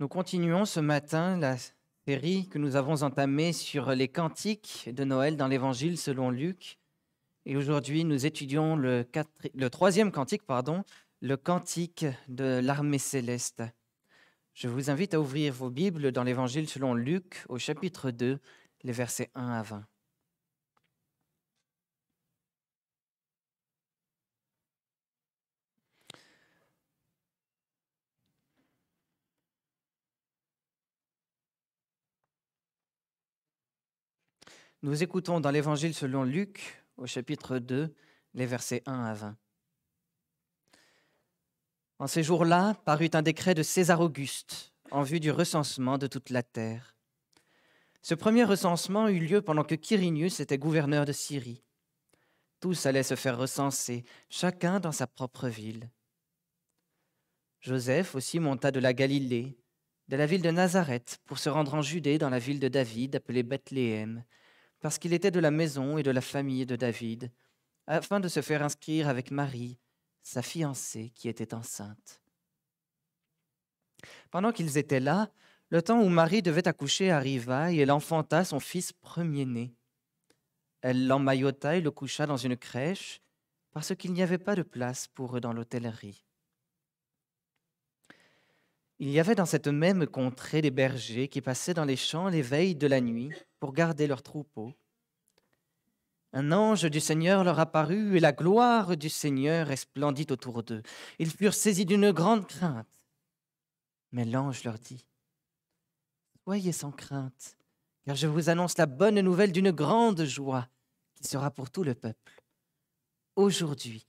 Nous continuons ce matin la série que nous avons entamée sur les cantiques de Noël dans l'Évangile selon Luc. Et aujourd'hui, nous étudions le, troisième cantique, pardon, le cantique de l'armée céleste. Je vous invite à ouvrir vos Bibles dans l'Évangile selon Luc au chapitre 2, les versets 1 à 20. Nous écoutons dans l'Évangile selon Luc, au chapitre 2, les versets 1 à 20. En ces jours-là parut un décret de César Auguste en vue du recensement de toute la terre. Ce premier recensement eut lieu pendant que Quirinius était gouverneur de Syrie. Tous allaient se faire recenser, chacun dans sa propre ville. Joseph aussi monta de la Galilée, de la ville de Nazareth, pour se rendre en Judée dans la ville de David, appelée Bethléem, parce qu'il était de la maison et de la famille de David, afin de se faire inscrire avec Marie, sa fiancée, qui était enceinte. Pendant qu'ils étaient là, le temps où Marie devait accoucher arriva et elle enfanta son fils premier-né. Elle l'emmaillota et le coucha dans une crèche, parce qu'il n'y avait pas de place pour eux dans l'hôtellerie. Il y avait dans cette même contrée des bergers qui passaient dans les champs les veilles de la nuit pour garder leurs troupeaux. Un ange du Seigneur leur apparut et la gloire du Seigneur resplendit autour d'eux. Ils furent saisis d'une grande crainte. Mais l'ange leur dit, Soyez sans crainte, car je vous annonce la bonne nouvelle d'une grande joie qui sera pour tout le peuple. Aujourd'hui,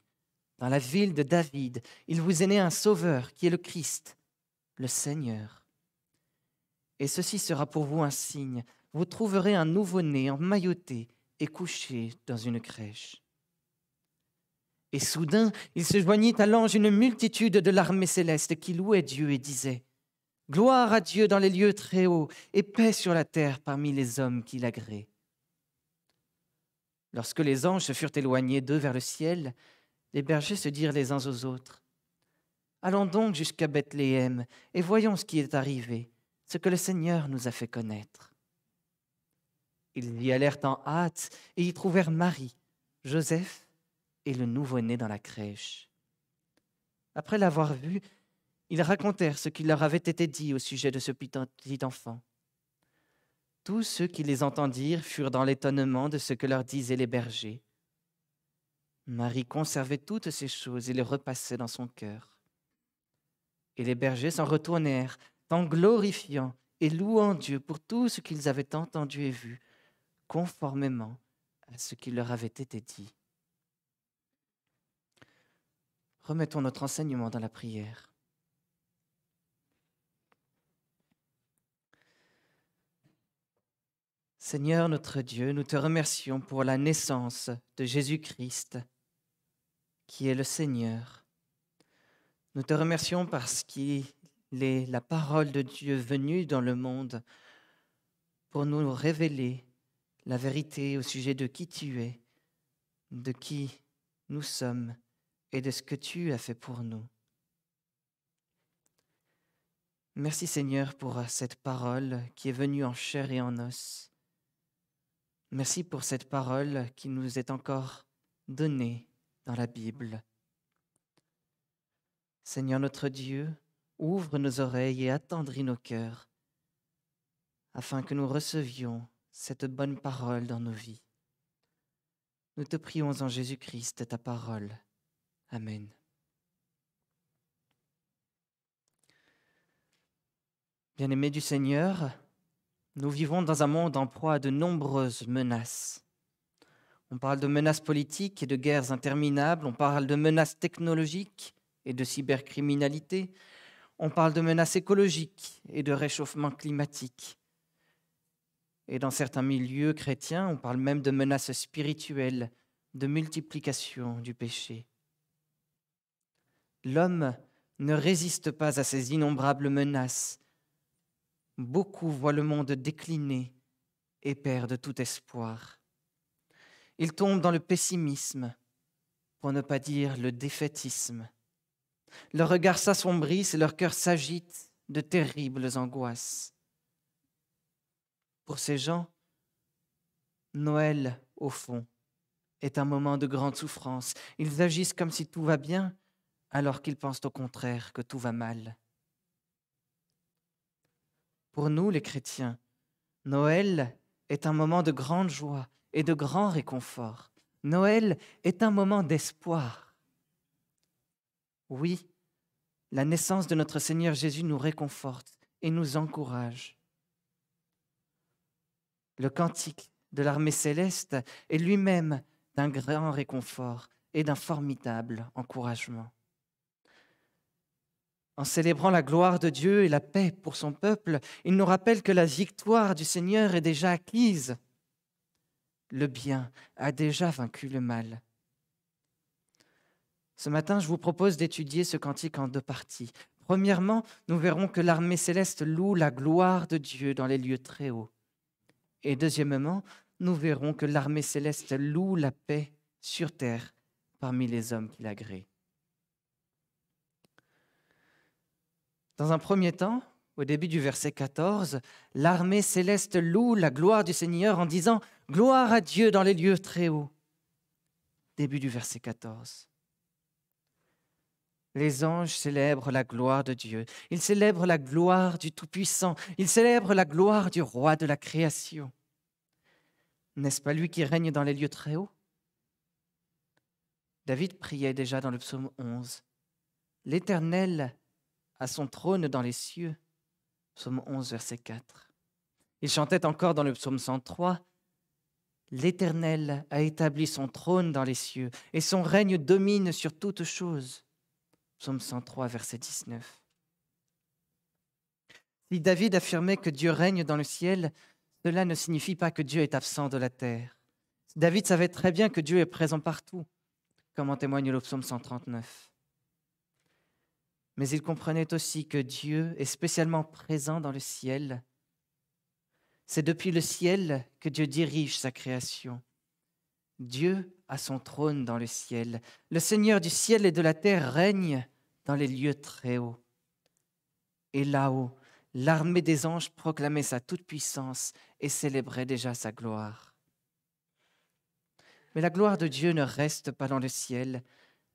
dans la ville de David, il vous est né un sauveur qui est le Christ, le Seigneur. Et ceci sera pour vous un signe vous trouverez un nouveau-né emmailloté et couché dans une crèche. Et soudain, il se joignit à l'ange une multitude de l'armée céleste qui louait Dieu et disait Gloire à Dieu dans les lieux très hauts et paix sur la terre parmi les hommes qui l'agréent. Lorsque les anges se furent éloignés d'eux vers le ciel, les bergers se dirent les uns aux autres Allons donc jusqu'à Bethléem et voyons ce qui est arrivé, ce que le Seigneur nous a fait connaître. Ils y allèrent en hâte et y trouvèrent Marie, Joseph et le nouveau-né dans la crèche. Après l'avoir vu, ils racontèrent ce qui leur avait été dit au sujet de ce petit enfant. Tous ceux qui les entendirent furent dans l'étonnement de ce que leur disaient les bergers. Marie conservait toutes ces choses et les repassait dans son cœur. Et les bergers s'en retournèrent, en glorifiant et louant Dieu pour tout ce qu'ils avaient entendu et vu, conformément à ce qui leur avait été dit. Remettons notre enseignement dans la prière. Seigneur notre Dieu, nous te remercions pour la naissance de Jésus-Christ, qui est le Seigneur. Nous te remercions parce qu'il est la parole de Dieu venue dans le monde pour nous révéler la vérité au sujet de qui tu es, de qui nous sommes et de ce que tu as fait pour nous. Merci Seigneur pour cette parole qui est venue en chair et en os. Merci pour cette parole qui nous est encore donnée dans la Bible. Seigneur notre Dieu, ouvre nos oreilles et attendris nos cœurs, afin que nous recevions cette bonne parole dans nos vies. Nous te prions en Jésus-Christ, ta parole. Amen. Bien-aimés du Seigneur, nous vivons dans un monde en proie à de nombreuses menaces. On parle de menaces politiques et de guerres interminables, on parle de menaces technologiques et de cybercriminalité, on parle de menaces écologiques et de réchauffement climatique. Et dans certains milieux chrétiens, on parle même de menaces spirituelles, de multiplication du péché. L'homme ne résiste pas à ces innombrables menaces. Beaucoup voient le monde décliner et perdent tout espoir. Ils tombent dans le pessimisme, pour ne pas dire le défaitisme. Leur regard s'assombrissent et leur cœur s'agite de terribles angoisses. Pour ces gens, Noël, au fond, est un moment de grande souffrance. Ils agissent comme si tout va bien, alors qu'ils pensent au contraire que tout va mal. Pour nous, les chrétiens, Noël est un moment de grande joie et de grand réconfort. Noël est un moment d'espoir. Oui, la naissance de notre Seigneur Jésus nous réconforte et nous encourage. Le cantique de l'armée céleste est lui-même d'un grand réconfort et d'un formidable encouragement. En célébrant la gloire de Dieu et la paix pour son peuple, il nous rappelle que la victoire du Seigneur est déjà acquise. Le bien a déjà vaincu le mal. Ce matin, je vous propose d'étudier ce cantique en deux parties. Premièrement, nous verrons que l'armée céleste loue la gloire de Dieu dans les lieux très hauts. Et deuxièmement, nous verrons que l'armée céleste loue la paix sur terre parmi les hommes qui l'agréent. Dans un premier temps, au début du verset 14, l'armée céleste loue la gloire du Seigneur en disant Gloire à Dieu dans les lieux très hauts. Début du verset 14. Les anges célèbrent la gloire de Dieu. Ils célèbrent la gloire du Tout-Puissant. Ils célèbrent la gloire du Roi de la création. N'est-ce pas lui qui règne dans les lieux très hauts? David priait déjà dans le psaume 11. L'Éternel à son trône dans les cieux. Psaume 11, verset 4. Il chantait encore dans le psaume 103. L'Éternel a établi son trône dans les cieux, et son règne domine sur toutes choses. Psaume 103, verset 19. Si David affirmait que Dieu règne dans le ciel, cela ne signifie pas que Dieu est absent de la terre. David savait très bien que Dieu est présent partout, comme en témoigne le psaume 139 mais il comprenait aussi que Dieu est spécialement présent dans le ciel. C'est depuis le ciel que Dieu dirige sa création. Dieu a son trône dans le ciel. Le Seigneur du ciel et de la terre règne dans les lieux très hauts. Et là-haut, l'armée des anges proclamait sa toute-puissance et célébrait déjà sa gloire. Mais la gloire de Dieu ne reste pas dans le ciel,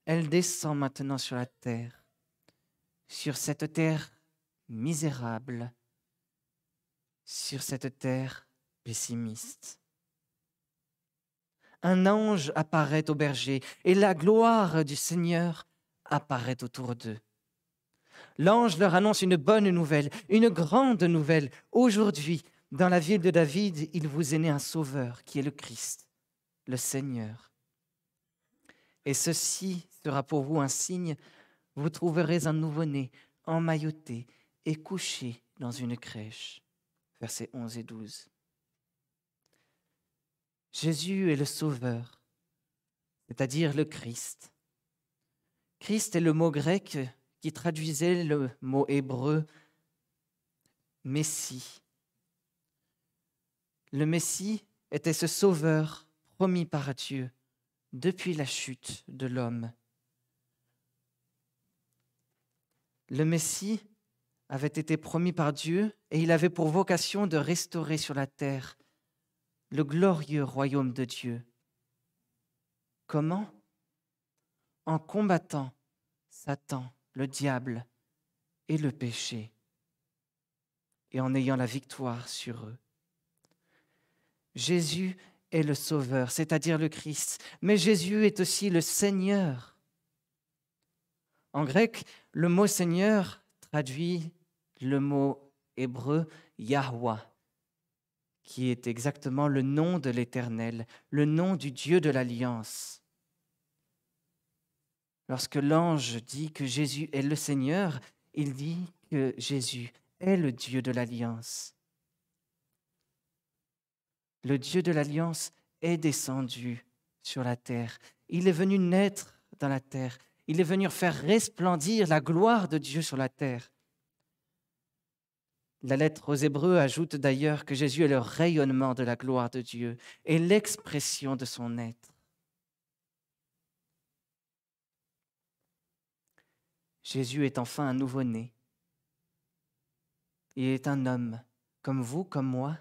elle descend maintenant sur la terre sur cette terre misérable, sur cette terre pessimiste. Un ange apparaît au berger et la gloire du Seigneur apparaît autour d'eux. L'ange leur annonce une bonne nouvelle, une grande nouvelle. Aujourd'hui, dans la ville de David, il vous est né un sauveur qui est le Christ, le Seigneur. Et ceci sera pour vous un signe vous trouverez un nouveau-né emmailloté et couché dans une crèche. Versets 11 et 12. Jésus est le Sauveur, c'est-à-dire le Christ. Christ est le mot grec qui traduisait le mot hébreu Messie. Le Messie était ce Sauveur promis par Dieu depuis la chute de l'homme. Le Messie avait été promis par Dieu et il avait pour vocation de restaurer sur la terre le glorieux royaume de Dieu. Comment? En combattant Satan, le diable et le péché, et en ayant la victoire sur eux. Jésus est le Sauveur, c'est-à-dire le Christ, mais Jésus est aussi le Seigneur. En grec, le mot Seigneur traduit le mot hébreu Yahweh, qui est exactement le nom de l'Éternel, le nom du Dieu de l'Alliance. Lorsque l'ange dit que Jésus est le Seigneur, il dit que Jésus est le Dieu de l'Alliance. Le Dieu de l'Alliance est descendu sur la terre. Il est venu naître dans la terre. Il est venu faire resplendir la gloire de Dieu sur la terre. La lettre aux Hébreux ajoute d'ailleurs que Jésus est le rayonnement de la gloire de Dieu et l'expression de son être. Jésus est enfin un nouveau-né. Il est un homme, comme vous, comme moi,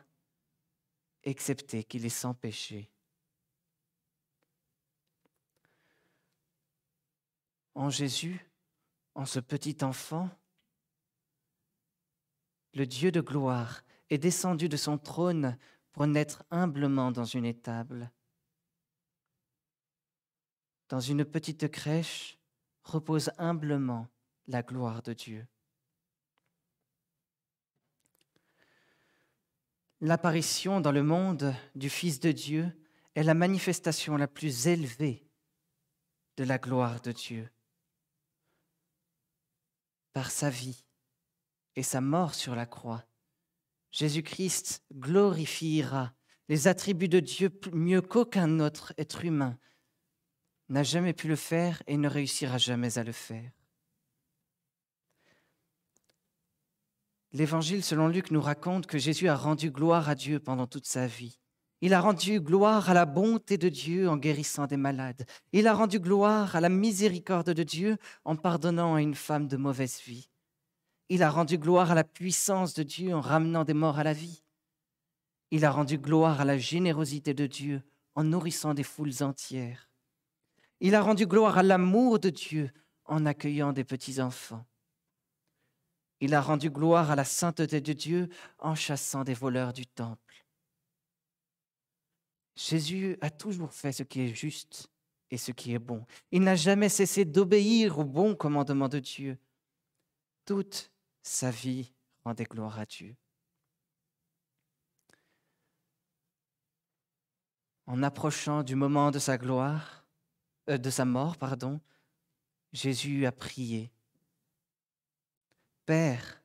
excepté qu'il est sans péché. En Jésus, en ce petit enfant, le Dieu de gloire est descendu de son trône pour naître humblement dans une étable. Dans une petite crèche repose humblement la gloire de Dieu. L'apparition dans le monde du Fils de Dieu est la manifestation la plus élevée de la gloire de Dieu. Par sa vie et sa mort sur la croix, Jésus-Christ glorifiera les attributs de Dieu mieux qu'aucun autre être humain n'a jamais pu le faire et ne réussira jamais à le faire. L'Évangile selon Luc nous raconte que Jésus a rendu gloire à Dieu pendant toute sa vie. Il a rendu gloire à la bonté de Dieu en guérissant des malades. Il a rendu gloire à la miséricorde de Dieu en pardonnant à une femme de mauvaise vie. Il a rendu gloire à la puissance de Dieu en ramenant des morts à la vie. Il a rendu gloire à la générosité de Dieu en nourrissant des foules entières. Il a rendu gloire à l'amour de Dieu en accueillant des petits-enfants. Il a rendu gloire à la sainteté de Dieu en chassant des voleurs du temple. Jésus a toujours fait ce qui est juste et ce qui est bon. Il n'a jamais cessé d'obéir au bon commandement de Dieu. Toute sa vie rendait gloire à Dieu. En approchant du moment de sa gloire, euh, de sa mort, pardon, Jésus a prié Père,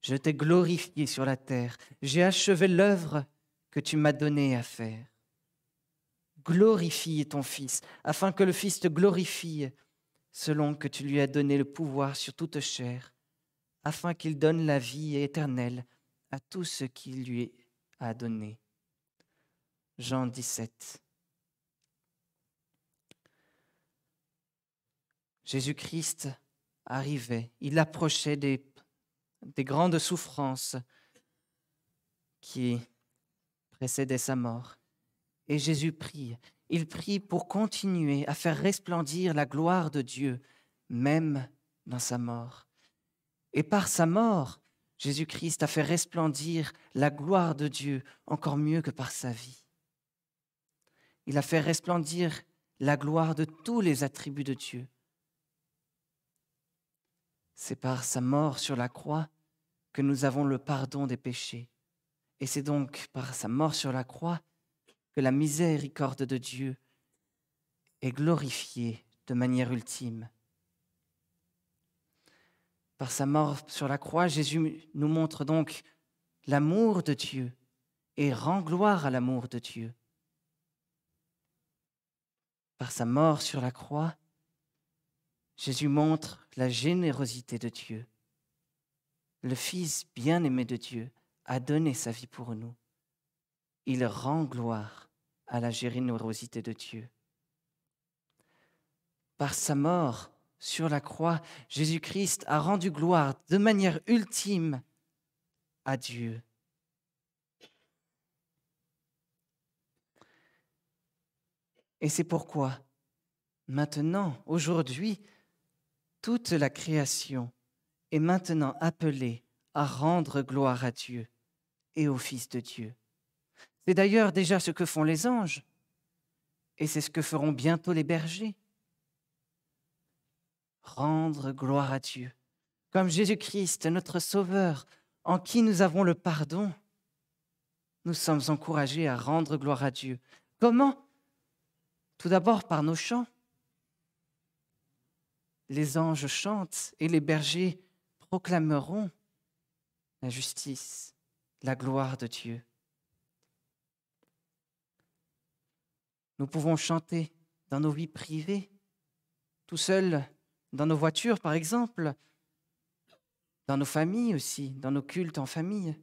je t'ai glorifié sur la terre, j'ai achevé l'œuvre que tu m'as donnée à faire. Glorifie ton Fils, afin que le Fils te glorifie, selon que tu lui as donné le pouvoir sur toute chair, afin qu'il donne la vie éternelle à tout ce qu'il lui a donné. Jean 17. Jésus-Christ arrivait, il approchait des, des grandes souffrances qui précédaient sa mort. Et Jésus prie. Il prie pour continuer à faire resplendir la gloire de Dieu, même dans sa mort. Et par sa mort, Jésus-Christ a fait resplendir la gloire de Dieu encore mieux que par sa vie. Il a fait resplendir la gloire de tous les attributs de Dieu. C'est par sa mort sur la croix que nous avons le pardon des péchés. Et c'est donc par sa mort sur la croix que la miséricorde de Dieu est glorifiée de manière ultime. Par sa mort sur la croix, Jésus nous montre donc l'amour de Dieu et rend gloire à l'amour de Dieu. Par sa mort sur la croix, Jésus montre la générosité de Dieu. Le Fils bien-aimé de Dieu a donné sa vie pour nous. Il rend gloire à la générosité de Dieu. Par sa mort sur la croix, Jésus-Christ a rendu gloire de manière ultime à Dieu. Et c'est pourquoi, maintenant, aujourd'hui, toute la création est maintenant appelée à rendre gloire à Dieu et au Fils de Dieu. C'est d'ailleurs déjà ce que font les anges, et c'est ce que feront bientôt les bergers. Rendre gloire à Dieu, comme Jésus-Christ, notre Sauveur, en qui nous avons le pardon. Nous sommes encouragés à rendre gloire à Dieu. Comment? Tout d'abord par nos chants les anges chantent et les bergers proclameront la justice, la gloire de Dieu. Nous pouvons chanter dans nos vies privées, tout seuls, dans nos voitures par exemple, dans nos familles aussi, dans nos cultes en famille,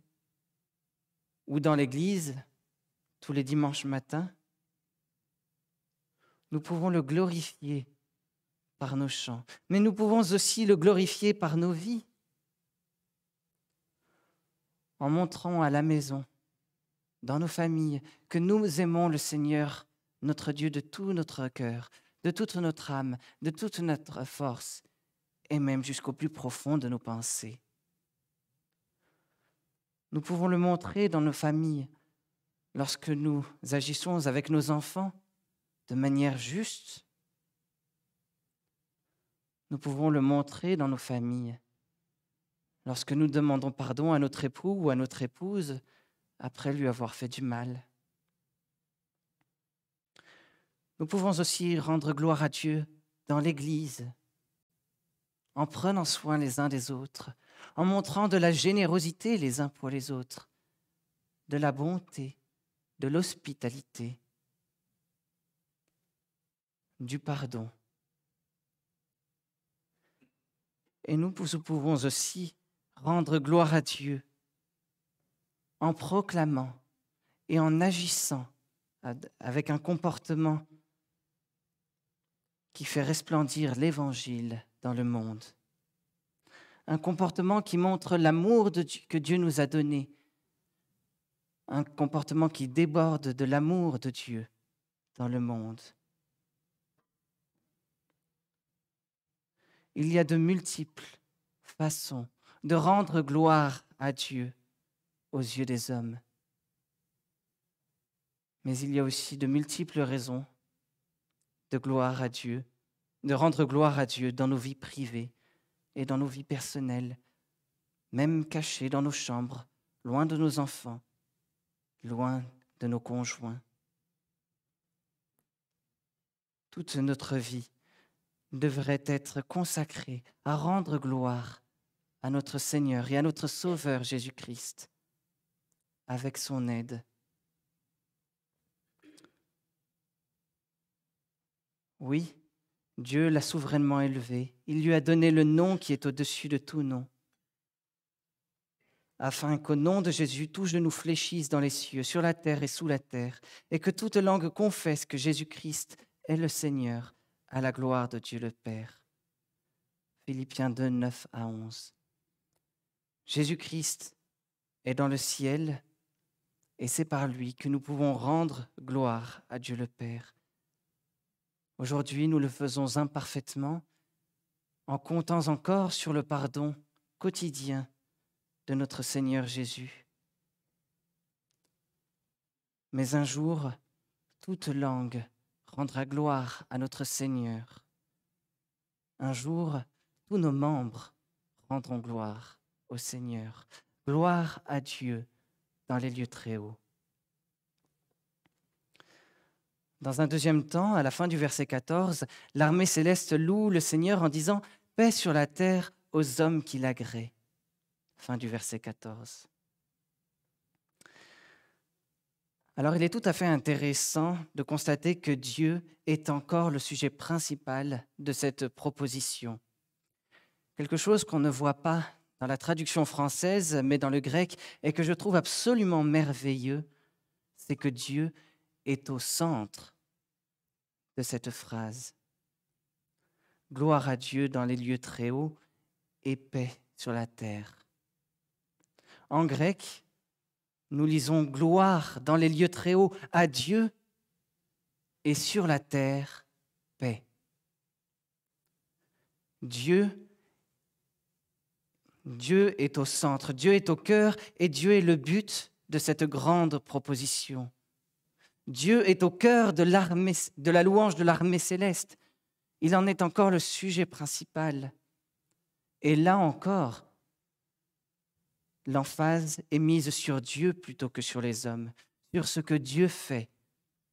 ou dans l'église tous les dimanches matins. Nous pouvons le glorifier par nos chants, mais nous pouvons aussi le glorifier par nos vies. en montrant à la maison, dans nos familles, que nous aimons le Seigneur, notre Dieu, de tout notre cœur, de toute notre âme, de toute notre force, et même jusqu'au plus profond de nos pensées. Nous pouvons le montrer dans nos familles, lorsque nous agissons avec nos enfants de manière juste. Nous pouvons le montrer dans nos familles, lorsque nous demandons pardon à notre époux ou à notre épouse après lui avoir fait du mal. Nous pouvons aussi rendre gloire à Dieu dans l'Église, en prenant soin les uns des autres, en montrant de la générosité les uns pour les autres, de la bonté, de l'hospitalité, du pardon. Et nous pouvons aussi rendre gloire à Dieu en proclamant et en agissant avec un comportement qui fait resplendir l'Évangile dans le monde. Un comportement qui montre l'amour que Dieu nous a donné. Un comportement qui déborde de l'amour de Dieu dans le monde. Il y a de multiples façons de rendre gloire à Dieu aux yeux des hommes. Mais il y a aussi de multiples raisons de gloire à Dieu, de rendre gloire à Dieu dans nos vies privées et dans nos vies personnelles, même cachées dans nos chambres, loin de nos enfants, loin de nos conjoints. Toute notre vie devrait être consacrée à rendre gloire à notre Seigneur et à notre Sauveur Jésus-Christ avec son aide Oui, Dieu l'a souverainement élevé. Il lui a donné le nom qui est au-dessus de tout nom, afin qu'au nom de Jésus, tout genou fléchisse dans les cieux, sur la terre et sous la terre, et que toute langue confesse que Jésus-Christ est le Seigneur, à la gloire de Dieu le Père. Philippiens 2, 9 à 11. Jésus-Christ est dans le ciel, et c'est par lui que nous pouvons rendre gloire à Dieu le Père. Aujourd'hui, nous le faisons imparfaitement en comptant encore sur le pardon quotidien de notre Seigneur Jésus. Mais un jour, toute langue rendra gloire à notre Seigneur. Un jour, tous nos membres rendront gloire au Seigneur. Gloire à Dieu dans les lieux très hauts. Dans un deuxième temps, à la fin du verset 14, l'armée céleste loue le Seigneur en disant Paix sur la terre aux hommes qui l'agréent. Fin du verset 14. Alors il est tout à fait intéressant de constater que Dieu est encore le sujet principal de cette proposition. Quelque chose qu'on ne voit pas dans la traduction française, mais dans le grec, et que je trouve absolument merveilleux, c'est que Dieu est au centre de cette phrase. Gloire à Dieu dans les lieux très hauts et paix sur la terre. En grec, nous lisons gloire dans les lieux très hauts à Dieu et sur la terre, paix. Dieu Dieu est au centre, Dieu est au cœur et Dieu est le but de cette grande proposition. Dieu est au cœur de, la louange de l'armée céleste. Il en est encore le sujet principal. Et là encore, l'emphase est mise sur Dieu plutôt que sur les hommes, sur ce que Dieu fait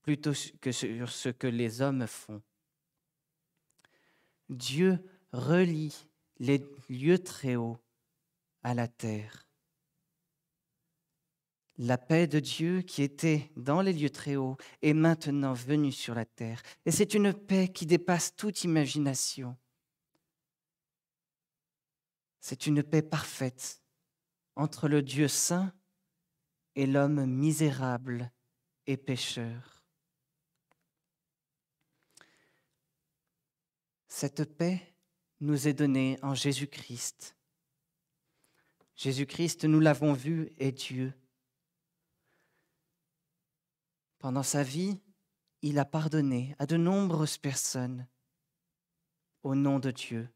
plutôt que sur ce que les hommes font. Dieu relie les lieux très hauts à la terre la paix de Dieu qui était dans les lieux très hauts est maintenant venue sur la terre. Et c'est une paix qui dépasse toute imagination. C'est une paix parfaite entre le Dieu saint et l'homme misérable et pécheur. Cette paix nous est donnée en Jésus-Christ. Jésus-Christ, nous l'avons vu, est Dieu. Pendant sa vie, il a pardonné à de nombreuses personnes au nom de Dieu.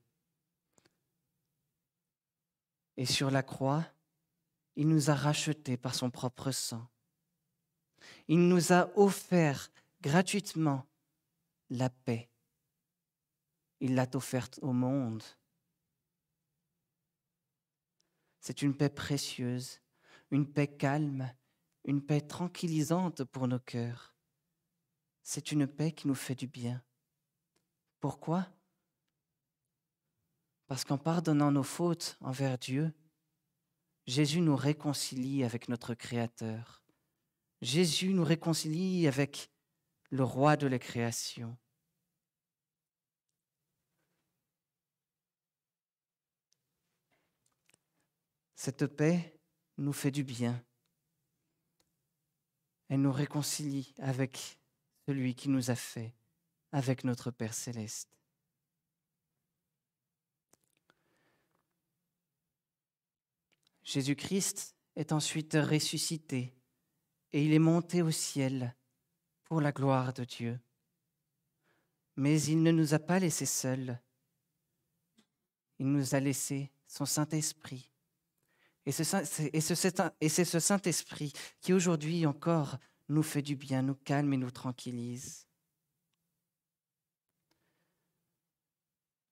Et sur la croix, il nous a rachetés par son propre sang. Il nous a offert gratuitement la paix. Il l'a offerte au monde. C'est une paix précieuse, une paix calme, une paix tranquillisante pour nos cœurs. C'est une paix qui nous fait du bien. Pourquoi? Parce qu'en pardonnant nos fautes envers Dieu, Jésus nous réconcilie avec notre Créateur. Jésus nous réconcilie avec le roi de la création. Cette paix nous fait du bien. Elle nous réconcilie avec celui qui nous a fait, avec notre Père céleste. Jésus-Christ est ensuite ressuscité et il est monté au ciel pour la gloire de Dieu. Mais il ne nous a pas laissés seuls. Il nous a laissé son Saint-Esprit. Et c'est ce Saint-Esprit qui aujourd'hui encore nous fait du bien, nous calme et nous tranquillise.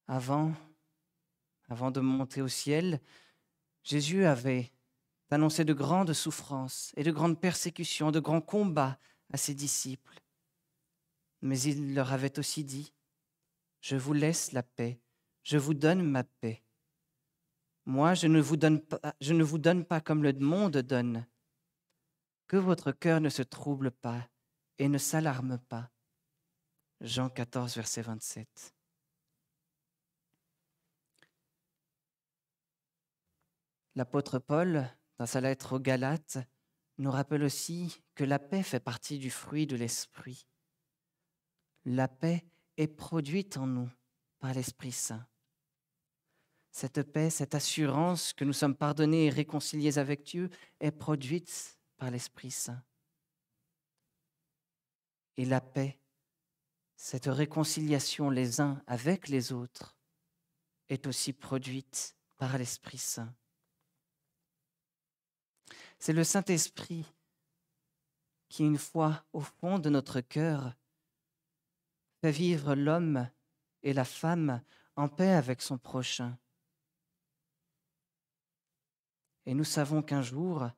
Avant, avant de monter au ciel, Jésus avait annoncé de grandes souffrances et de grandes persécutions, de grands combats à ses disciples. Mais il leur avait aussi dit, Je vous laisse la paix, je vous donne ma paix. Moi, je ne vous donne pas, comme le monde donne. Que votre cœur ne se trouble pas et ne s'alarme pas. Jean 14, verset 27. L'apôtre Paul, dans sa lettre aux Galates, nous rappelle aussi que la paix fait partie du fruit de l'Esprit. La paix est produite en nous par l'Esprit Saint. Cette paix, cette assurance que nous sommes pardonnés et réconciliés avec Dieu est produite par l'Esprit Saint. Et la paix, cette réconciliation les uns avec les autres, est aussi produite par l'Esprit Saint. C'est le Saint-Esprit qui, une fois au fond de notre cœur, fait vivre l'homme et la femme en paix avec son prochain. Et nous savons qu'un jour,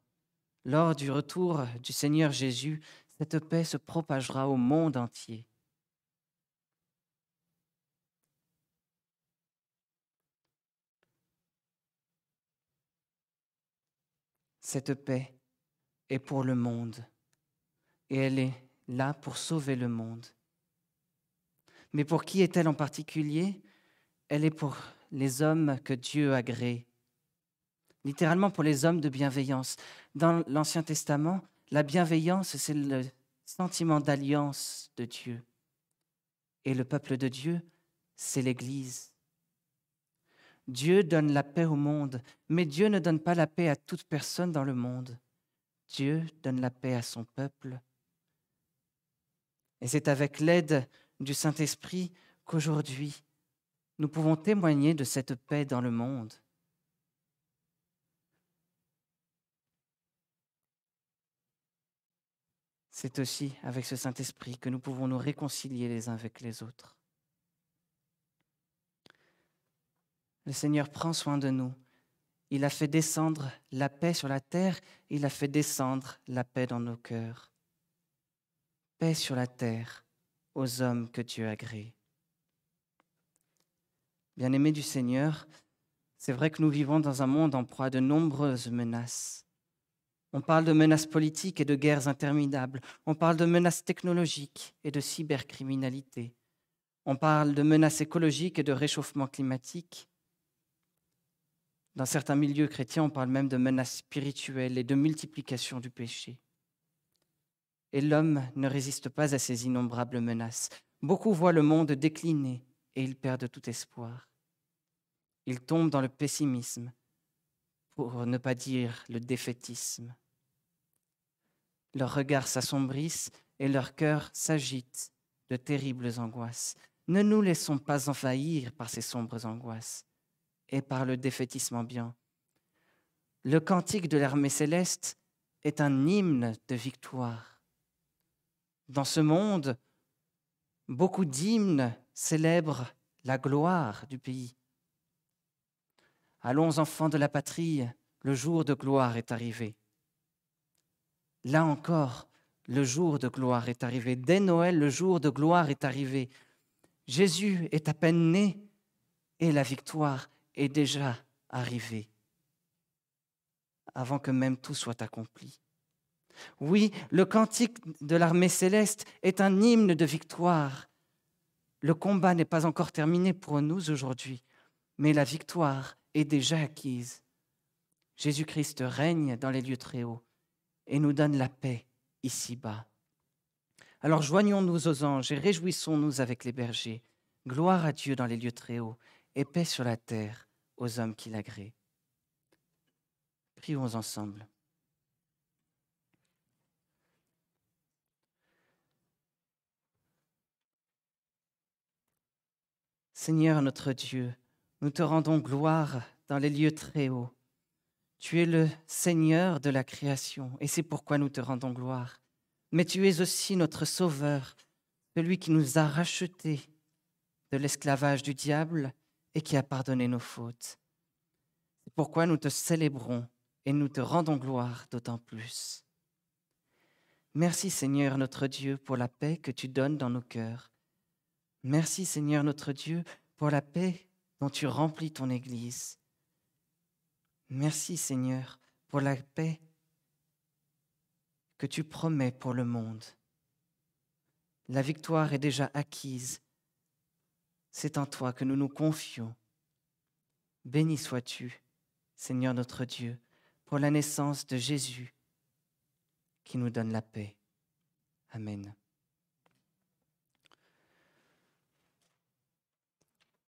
lors du retour du Seigneur Jésus, cette paix se propagera au monde entier. Cette paix est pour le monde et elle est là pour sauver le monde. Mais pour qui est-elle en particulier? Elle est pour les hommes que Dieu a créés. Littéralement pour les hommes de bienveillance. Dans l'Ancien Testament, la bienveillance, c'est le sentiment d'alliance de Dieu. Et le peuple de Dieu, c'est l'Église. Dieu donne la paix au monde, mais Dieu ne donne pas la paix à toute personne dans le monde. Dieu donne la paix à son peuple. Et c'est avec l'aide du Saint-Esprit qu'aujourd'hui, nous pouvons témoigner de cette paix dans le monde. C'est aussi avec ce Saint-Esprit que nous pouvons nous réconcilier les uns avec les autres. Le Seigneur prend soin de nous. Il a fait descendre la paix sur la terre, il a fait descendre la paix dans nos cœurs. Paix sur la terre aux hommes que Dieu a créés. Bien-aimés du Seigneur, c'est vrai que nous vivons dans un monde en proie de nombreuses menaces. On parle de menaces politiques et de guerres interminables. On parle de menaces technologiques et de cybercriminalité. On parle de menaces écologiques et de réchauffement climatique. Dans certains milieux chrétiens, on parle même de menaces spirituelles et de multiplication du péché. Et l'homme ne résiste pas à ces innombrables menaces. Beaucoup voient le monde décliner et ils perdent tout espoir. Ils tombent dans le pessimisme pour ne pas dire le défaitisme. Leurs regards s'assombrissent et leur cœur s'agite de terribles angoisses. Ne nous laissons pas envahir par ces sombres angoisses et par le défaitisme ambiant. Le cantique de l'armée céleste est un hymne de victoire. Dans ce monde, beaucoup d'hymnes célèbrent la gloire du pays. Allons, enfants de la patrie, le jour de gloire est arrivé. Là encore, le jour de gloire est arrivé. Dès Noël, le jour de gloire est arrivé. Jésus est à peine né et la victoire est déjà arrivée avant que même tout soit accompli. Oui, le cantique de l'armée céleste est un hymne de victoire. Le combat n'est pas encore terminé pour nous aujourd'hui, mais la victoire est déjà acquise. Jésus-Christ règne dans les lieux très hauts et nous donne la paix ici-bas. Alors joignons-nous aux anges et réjouissons-nous avec les bergers. Gloire à Dieu dans les lieux très hauts et paix sur la terre aux hommes qui l'agréent. Prions ensemble. Seigneur notre Dieu, nous te rendons gloire dans les lieux très hauts. Tu es le Seigneur de la création et c'est pourquoi nous te rendons gloire. Mais tu es aussi notre Sauveur, celui qui nous a rachetés de l'esclavage du diable et qui a pardonné nos fautes. C'est pourquoi nous te célébrons et nous te rendons gloire d'autant plus. Merci Seigneur notre Dieu pour la paix que tu donnes dans nos cœurs. Merci Seigneur notre Dieu pour la paix dont tu remplis ton Église. Merci Seigneur pour la paix que tu promets pour le monde. La victoire est déjà acquise. C'est en toi que nous nous confions. Béni sois-tu, Seigneur notre Dieu, pour la naissance de Jésus qui nous donne la paix. Amen.